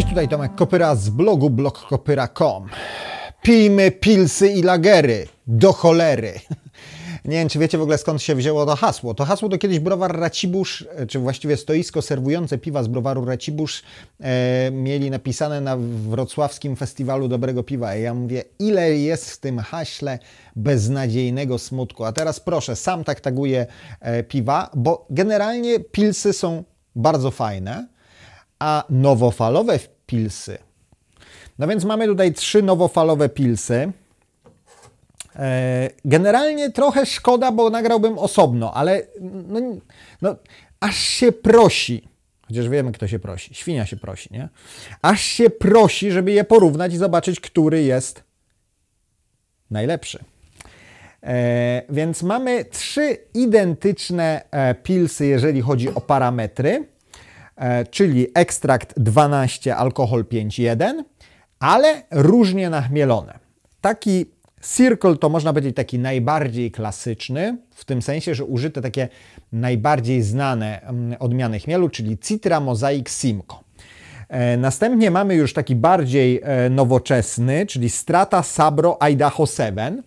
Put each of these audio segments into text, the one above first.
Cześć, tutaj Tomek Kopyra z blogu blogkopyra.com. Pijmy pilsy i lagery. Do cholery. Nie wiem, czy wiecie w ogóle skąd się wzięło to hasło. To hasło to kiedyś browar Racibusz, czy właściwie stoisko serwujące piwa z browaru Racibusz e, mieli napisane na wrocławskim festiwalu dobrego piwa. I ja mówię, ile jest w tym haśle beznadziejnego smutku. A teraz proszę, sam tak taguję e, piwa, bo generalnie pilsy są bardzo fajne, a nowofalowe pilsy. No więc mamy tutaj trzy nowofalowe pilsy. E, generalnie trochę szkoda, bo nagrałbym osobno, ale no, no, aż się prosi, chociaż wiemy, kto się prosi, świnia się prosi, nie? Aż się prosi, żeby je porównać i zobaczyć, który jest najlepszy. E, więc mamy trzy identyczne e, pilsy, jeżeli chodzi o parametry, czyli ekstrakt 12, alkohol 5,1, ale różnie nachmielone. Taki Circle to można powiedzieć taki najbardziej klasyczny, w tym sensie, że użyte takie najbardziej znane mm, odmiany chmielu, czyli Citra Mosaic Simco. E, następnie mamy już taki bardziej e, nowoczesny, czyli Strata Sabro Idaho 7.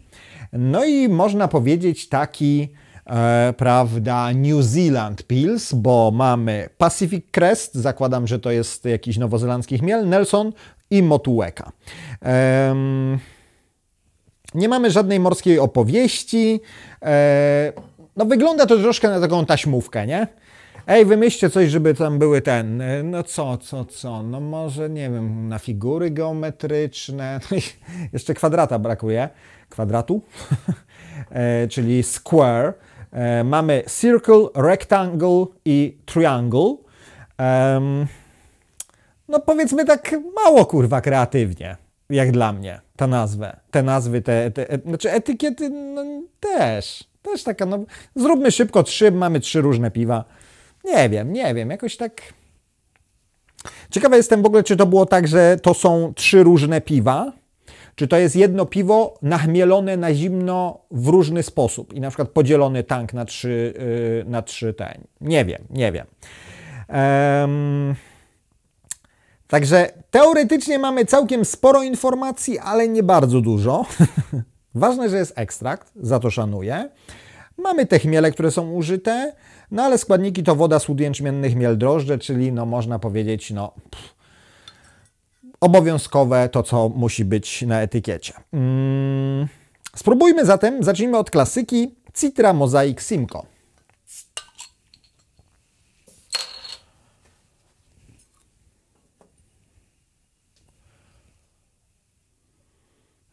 No i można powiedzieć taki, e, prawda, New Zealand Pils, bo mamy Pacific Crest, zakładam, że to jest jakiś nowozelandzki chmiel, Nelson i Motueka. Nie mamy żadnej morskiej opowieści. E, no wygląda to troszkę na taką taśmówkę, nie? Ej, wymyślcie coś, żeby tam były ten, e, no co, co, co, no może, nie wiem, na figury geometryczne, no jeszcze kwadrata brakuje, kwadratu, e, czyli square. Mamy circle, rectangle i triangle. No powiedzmy tak mało kurwa kreatywnie jak dla mnie, ta nazwę. Te nazwy, te, te e, znaczy etykiety no, też. Też taka, no, zróbmy szybko trzy, mamy trzy różne piwa. Nie wiem, nie wiem, jakoś tak... Ciekawy jestem w ogóle, czy to było tak, że to są trzy różne piwa, czy to jest jedno piwo nachmielone na zimno w różny sposób i na przykład podzielony tank na trzy, yy, na trzy ten. Nie wiem, nie wiem. Um, Także teoretycznie mamy całkiem sporo informacji, ale nie bardzo dużo. Ważne, że jest ekstrakt, za to szanuję. Mamy te chmiele, które są użyte, no ale składniki to woda, słód jęczmienny, chmiel, drożdże, czyli no można powiedzieć, no pff, obowiązkowe to, co musi być na etykiecie. Mm. Spróbujmy zatem, zacznijmy od klasyki Citra Mosaic Simco.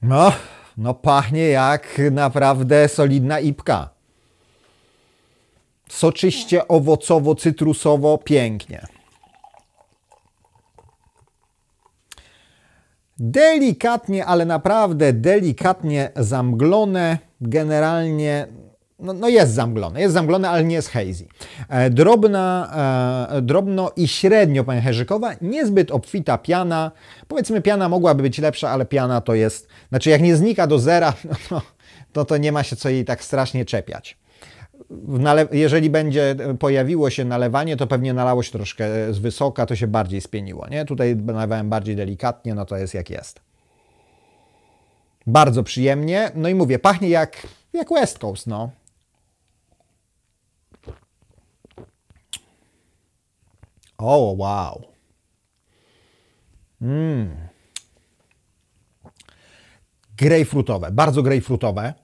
No, no pachnie jak naprawdę solidna ipka. Soczyście, owocowo, cytrusowo, pięknie. Delikatnie, ale naprawdę delikatnie zamglone. Generalnie no, no, jest zamglone, jest zamglone, ale nie jest hazy. E, drobna, e, drobno i średnio pęcherzykowa, niezbyt obfita piana. Powiedzmy piana mogłaby być lepsza, ale piana to jest, znaczy jak nie znika do zera, no to, to, to nie ma się co jej tak strasznie czepiać. Jeżeli będzie pojawiło się nalewanie, to pewnie nalało się troszkę z wysoka, to się bardziej spieniło. Nie? Tutaj nalewałem bardziej delikatnie, no to jest jak jest. Bardzo przyjemnie. No i mówię, pachnie jak, jak West Coast, no. O, wow. Mmm. Grejpfrutowe, bardzo grejpfrutowe.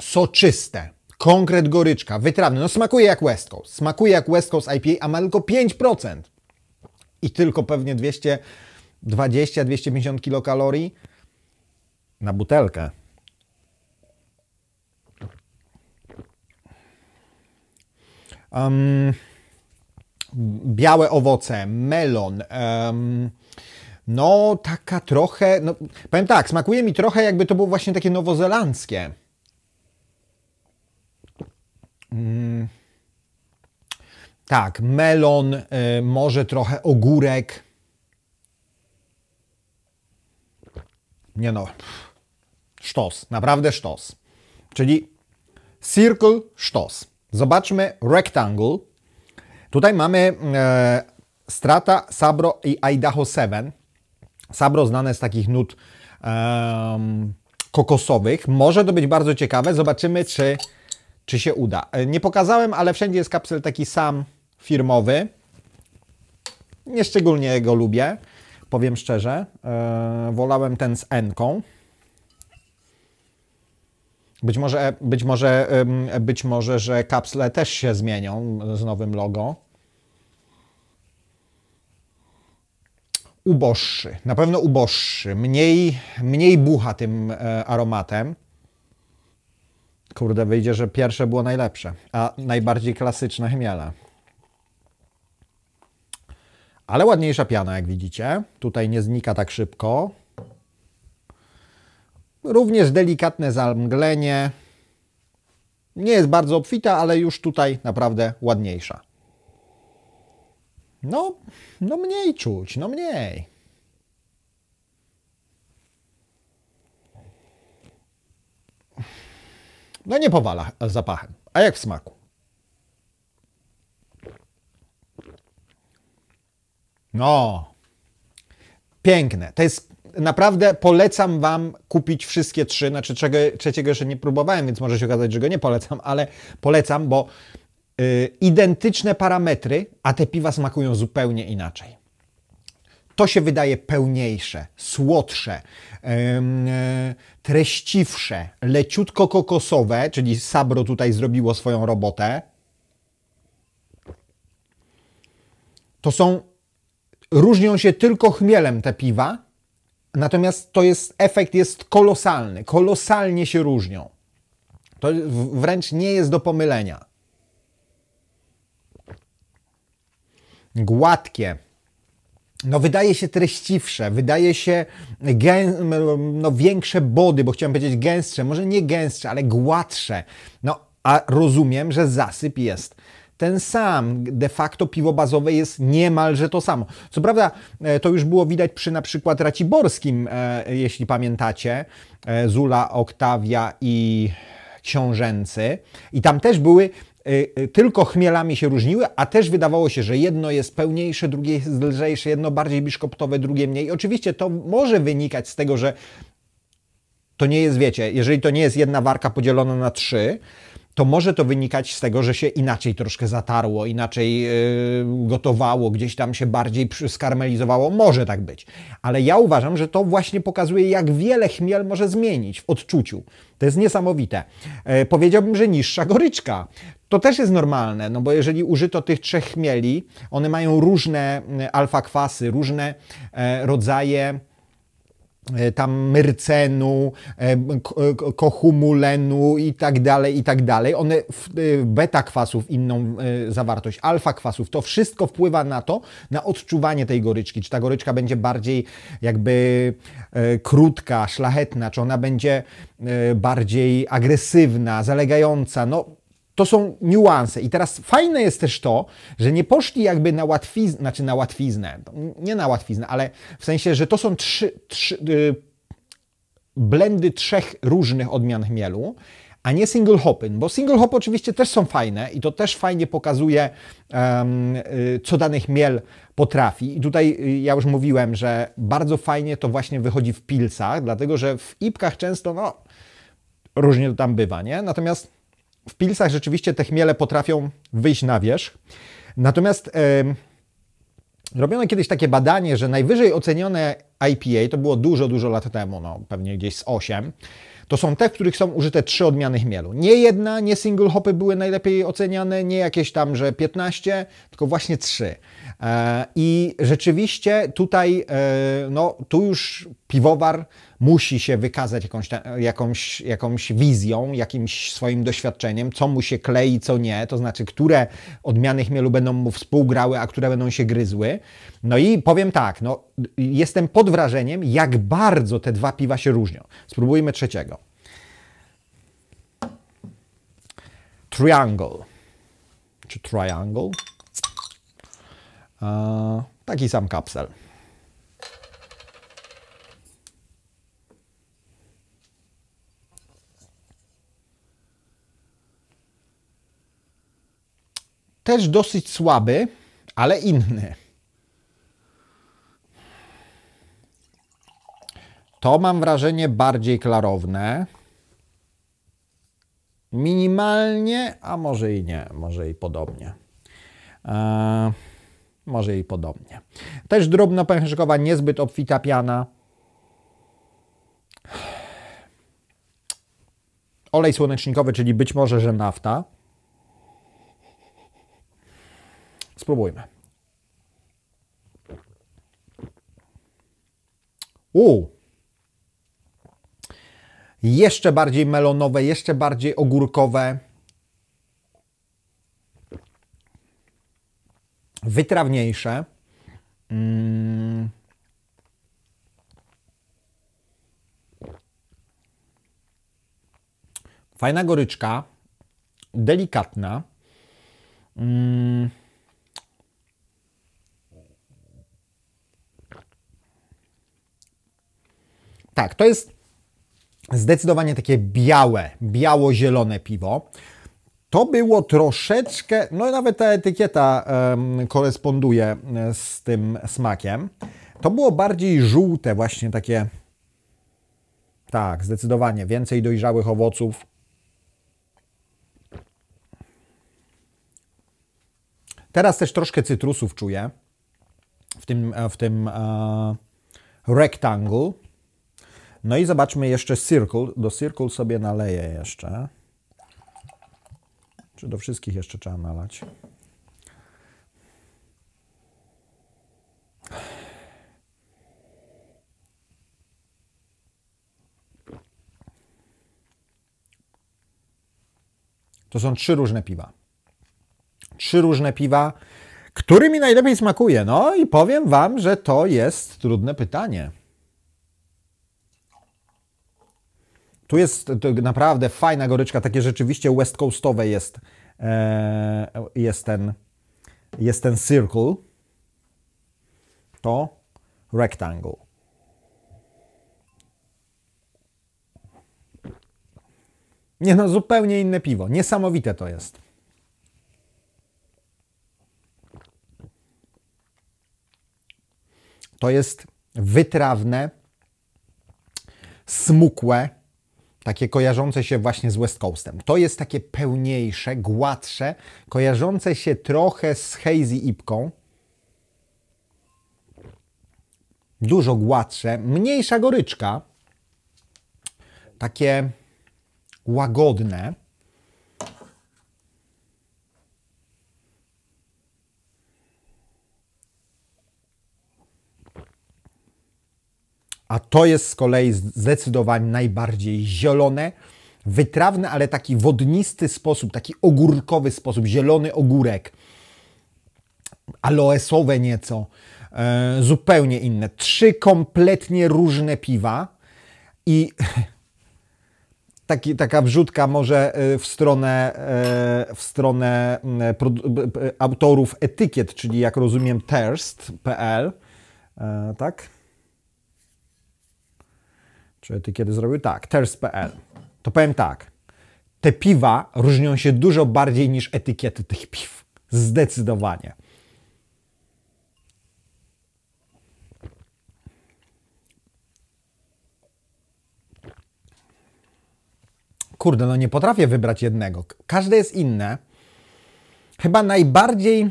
Soczyste. Konkret goryczka, wytrawny. No smakuje jak West Coast. Smakuje jak West Coast IPA, a ma tylko 5%. I tylko pewnie 220-250 kilokalorii na butelkę. um, białe owoce, melon, um, no taka trochę, no, powiem tak, smakuje mi trochę jakby to było właśnie takie nowozelandzkie. Mm. Tak, melon, y, może trochę ogórek. Nie no, sztos, naprawdę sztos. Czyli circle, sztos. Zobaczmy rectangle. Tutaj mamy e, Strata, Sabro i Idaho 7. Sabro znane z takich nut um, kokosowych. Może to być bardzo ciekawe. Zobaczymy, czy, czy się uda. E, nie pokazałem, ale wszędzie jest kapsel taki sam firmowy. Nieszczególnie go lubię, powiem szczerze. Eee, wolałem ten z N-ką. Być może, być, może, być może, że kapsle też się zmienią z nowym logo. Uboższy, na pewno uboższy, mniej, mniej bucha tym e, aromatem. Kurde, wyjdzie, że pierwsze było najlepsze, a najbardziej klasyczne chmiele. Ale ładniejsza piana, jak widzicie. Tutaj nie znika tak szybko. Również delikatne zamglenie. Nie jest bardzo obfita, ale już tutaj naprawdę ładniejsza. No, no mniej czuć, no mniej. No nie powala zapachem. A jak w smaku? No, piękne. To jest naprawdę polecam Wam kupić wszystkie trzy. Znaczy trzeciego jeszcze nie próbowałem, więc może się okazać, że go nie polecam, ale polecam, bo y, identyczne parametry, a te piwa smakują zupełnie inaczej. To się wydaje pełniejsze, słodsze, yy, treściwsze, leciutko kokosowe, czyli Sabro tutaj zrobiło swoją robotę. To są Różnią się tylko chmielem te piwa, natomiast to jest, efekt jest kolosalny, kolosalnie się różnią. To wręcz nie jest do pomylenia. Gładkie, no wydaje się treściwsze, wydaje się gę, no, większe body, bo chciałem powiedzieć gęstsze, może nie gęstsze, ale gładsze. No a rozumiem, że zasyp jest ten sam. De facto piwo bazowe jest niemalże to samo. Co prawda, e, to już było widać przy na przykład Raciborskim, e, jeśli pamiętacie, e, Zula, Oktawia i Książęcy. I tam też były tylko chmielami się różniły, a też wydawało się, że jedno jest pełniejsze, drugie jest lżejsze, jedno bardziej biszkoptowe, drugie mniej. Oczywiście to może wynikać z tego, że to nie jest, wiecie, jeżeli to nie jest jedna warka podzielona na trzy, to może to wynikać z tego, że się inaczej troszkę zatarło, inaczej yy, gotowało, gdzieś tam się bardziej skarmelizowało. Może tak być. Ale ja uważam, że to właśnie pokazuje, jak wiele chmiel może zmienić w odczuciu. To jest niesamowite. Powiedziałbym, że niższa goryczka. To też jest normalne, no bo jeżeli użyto tych trzech chmieli, one mają różne y, alfa-kwasy, różne e, rodzaje E, tam myrcenu, e, e, kohumulenu i tak dalej, i tak dalej. One beta kwasów inną zawartość, alfa kwasów, to wszystko wpływa na to, na odczuwanie tej goryczki. Czy ta goryczka będzie bardziej jakby krótka, szlachetna, czy ona będzie bardziej agresywna, zalegająca. No, to są niuanse. I teraz fajne jest też to, że nie poszli jakby na łatwiznę, znaczy na łatwiznę, nie na łatwiznę, ale w sensie, że to są trzy, trzy yy, blendy trzech różnych odmian chmielu, a nie single hopy, bo single hop oczywiście też są fajne i to też fajnie pokazuje, um, co dany chmiel potrafi. I tutaj y, ja już mówiłem, że bardzo fajnie to właśnie wychodzi w pilcach, dlatego że w ipkach często, no, różnie to tam bywa, nie? Natomiast w pilsach rzeczywiście te chmiele potrafią wyjść na wierzch. Natomiast robiono kiedyś takie badanie, że najwyżej ocenione IPA, to było dużo, dużo lat temu, no pewnie gdzieś z 8, to są te, w których są użyte trzy odmiany chmielu. Nie jedna, nie single hopy były najlepiej oceniane, nie jakieś tam, że 15, tylko właśnie trzy. I rzeczywiście tutaj, e, no tu już piwowar musi się wykazać jakąś, jakąś, jakąś wizją, jakimś swoim doświadczeniem, co mu się klei, co nie, to znaczy, które odmiany chmielu będą mu współgrały, a które będą się gryzły. No i powiem tak, no, jestem pod wrażeniem, jak bardzo te dwa piwa się różnią. Spróbujmy trzeciego. Triangle. Czy Triangle? taki sam kapsel. Też dosyć słaby, ale inny. To mam wrażenie bardziej klarowne. Minimalnie, a może i nie, może i podobnie. Eee może i podobnie. Też drobnopęcherzykowa, niezbyt obfita piana. Olej słonecznikowy, czyli być może, że nafta. Spróbujmy. U. Jeszcze bardziej melonowe, jeszcze bardziej ogórkowe. Wytrawniejsze. Mm. Fajna goryczka, delikatna. Mm. Tak, to jest zdecydowanie takie białe, biało-zielone piwo. To było troszeczkę, no nawet ta etykieta um, koresponduje e, z tym smakiem. To było bardziej żółte, właśnie takie. Tak, zdecydowanie więcej dojrzałych owoców. Teraz też troszkę cytrusów czuję w tym, w tym uh, rectangle. No i zobaczmy jeszcze Circle. Do Circle sobie naleję jeszcze. Czy do wszystkich jeszcze trzeba nalać? To są trzy różne piwa. Trzy różne piwa, którymi najlepiej smakuje. No i powiem Wam, że to jest trudne pytanie. Tu jest naprawdę fajna goryczka, takie rzeczywiście west coastowe jest, e, jest, ten, jest ten circle. To rectangle. Nie no, zupełnie inne piwo. Niesamowite to jest. To jest wytrawne, smukłe, takie kojarzące się właśnie z West Coastem. To jest takie pełniejsze, gładsze, kojarzące się trochę z hazy ipką. Dużo gładsze, mniejsza goryczka. Takie łagodne. A to jest z kolei zdecydowanie najbardziej zielone, wytrawne, ale taki wodnisty sposób, taki ogórkowy sposób, zielony ogórek, aloesowe nieco, e, zupełnie inne. Trzy kompletnie różne piwa i taki, taka wrzutka może e, w stronę, e, w stronę autorów etykiet, czyli jak rozumiem terst.pl, e, tak? Czy etykiety zrobił tak, ters.pl, to powiem tak, te piwa różnią się dużo bardziej niż etykiety tych piw. Zdecydowanie. Kurde, no nie potrafię wybrać jednego. Każde jest inne. Chyba najbardziej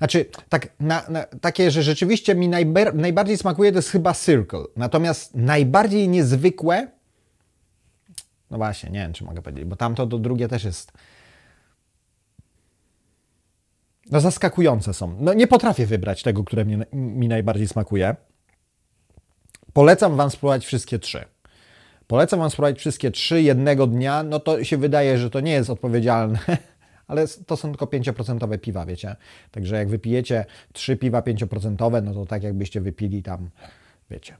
znaczy, tak, na, na, takie, że rzeczywiście mi najber, najbardziej smakuje, to jest chyba Circle. Natomiast najbardziej niezwykłe, no właśnie, nie wiem, czy mogę powiedzieć, bo tamto to drugie też jest. No zaskakujące są. No nie potrafię wybrać tego, które mi najbardziej smakuje. Polecam Wam spróbować wszystkie trzy. Polecam Wam spróbować wszystkie trzy jednego dnia. No to się wydaje, że to nie jest odpowiedzialne ale to są tylko 5% piwa, wiecie. Także jak wypijecie 3 piwa 5%, no to tak jakbyście wypili tam, wiecie,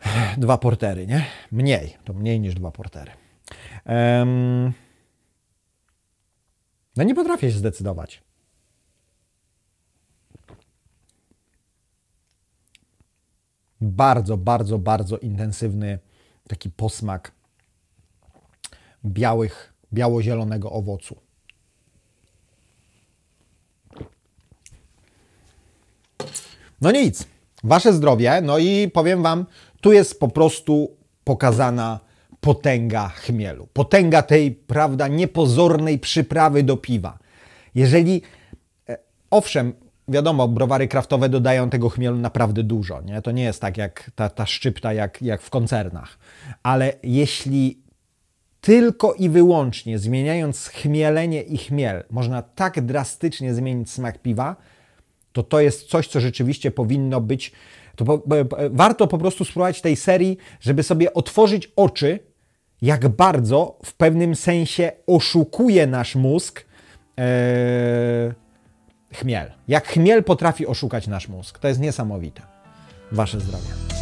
dwa portery, nie? Mniej, to mniej niż dwa portery. Um, no nie potrafię się zdecydować. Bardzo, bardzo, bardzo intensywny taki posmak białych biało-zielonego owocu. No nic. Wasze zdrowie, no i powiem Wam, tu jest po prostu pokazana potęga chmielu. Potęga tej, prawda, niepozornej przyprawy do piwa. Jeżeli, e, owszem, wiadomo, browary kraftowe dodają tego chmielu naprawdę dużo, nie? To nie jest tak jak ta, ta szczypta jak, jak w koncernach. Ale jeśli tylko i wyłącznie zmieniając chmielenie i chmiel można tak drastycznie zmienić smak piwa, to to jest coś, co rzeczywiście powinno być. To po, warto po prostu spróbować tej serii, żeby sobie otworzyć oczy, jak bardzo w pewnym sensie oszukuje nasz mózg ee, chmiel. Jak chmiel potrafi oszukać nasz mózg. To jest niesamowite. Wasze zdrowie.